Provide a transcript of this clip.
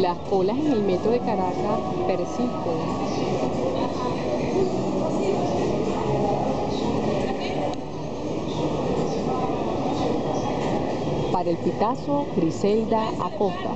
Las colas en el metro de Caracas persisten. Para el Picasso, Griselda Acosta.